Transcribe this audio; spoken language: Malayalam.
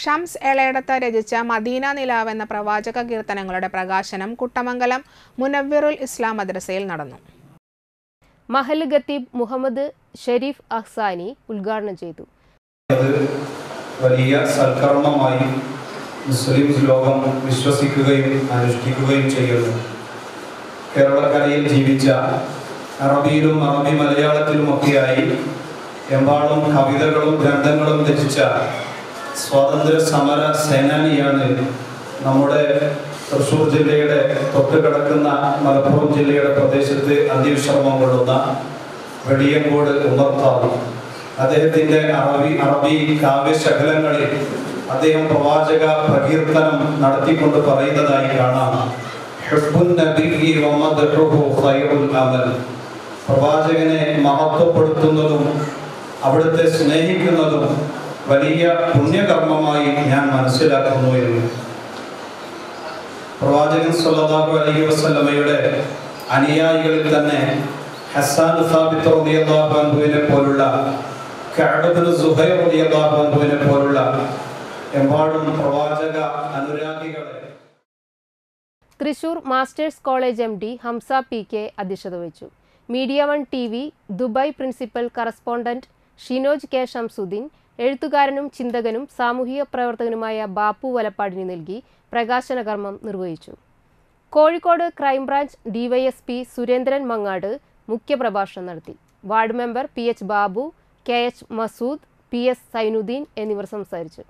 ഷംസ് എളയടത്ത് രചിച്ച മദീന നിലാവ് എന്ന പ്രവാചക കീർത്തനങ്ങളുടെ പ്രകാശനം കുട്ടമംഗലം മുനവ്വിറുൽ ഇസ്ലാം മദ്രസയിൽ നടന്നു. മഹൽ ഖത്തീബ് മുഹമ്മദ് ഷെരീഫ് അഹ്സാനി ഉദ്ഘാടനം ചെയ്തു. അത് വലിയ സൽക്കർമ്മമായി മുസ്ലിം ലോകം വിശ്വസിക്കുകയും അനുഷ്ഠിക്കുകയും ചെയ്യുന്നു. കേരളക്കരയിൽ ജീവിച്ച അറബിയിലും അറബി മലയാളത്തിലുമൊക്കെയായി എമ്പാടും കവിതകളും ഗ്രന്ഥങ്ങളും രചിച്ച സ്വാതന്ത്ര്യ സമര സേനാനിയാണ് നമ്മുടെ തൃശ്ശൂർ ജില്ലയുടെ തൊട്ട് കിടക്കുന്ന മലപ്പുറം ജില്ലയുടെ പ്രദേശത്ത് അന്ത്യവിശ്രമം കൊള്ളുന്ന വെടിയങ്കോട് ഉമർത്താവ്. അദ്ദേഹത്തിന്റെ അറബി അറബി കാവ്യശകലങ്ങളിൽ അദ്ദേഹം പ്രവാചക പ്രകീർത്തനം നടത്തിക്കൊണ്ട് പറയുന്നതായി കാണാം. പ്രവാചകനെ മഹത്വപ്പെടുത്തുന്നതും അവിടുത്തെ സ്നേഹിക്കുന്നതും വലിയ പുണ്യകർമ്മമായി ഞാൻ മനസ്സിലാക്കുന്നു എന്ന്. പ്രവാചകൻ സല്ലല്ലാഹു അലൈഹി വസല്ലമയുടെ അനുയായികളിൽ തന്നെ ഹസാൻ സാബിത്ത് റളിയല്ലാഹു അൻഹുവിനെ പോലുള്ള കഅബ് സുഹൈർ റളിയല്ലാഹു അൻഹുവിനെ പോലുള്ള എമ്പാടും പ്രവാചക അനുരാഗികളെ. Thrissur masters college M D Hamza P K അധ്യക്ഷത വഹിച്ചു. Media one T V Dubai principal correspondent Shinoj K Shamsuddin എഴുത്തുകാരനും ചിന്തകനും സാമൂഹിക പ്രവർത്തകനുമായ ബാപ്പു വലപ്പാടിന് നൽകി പ്രകാശന കർമ്മം നിർവഹിച്ചു. Kozhikode crime branch DYSP Surendran Mangad മുഖ്യപ്രഭാഷണം നടത്തി. Ward member P H Babu K H Masood P S Zainuddin എന്നിവർ സംസാരിച്ചു.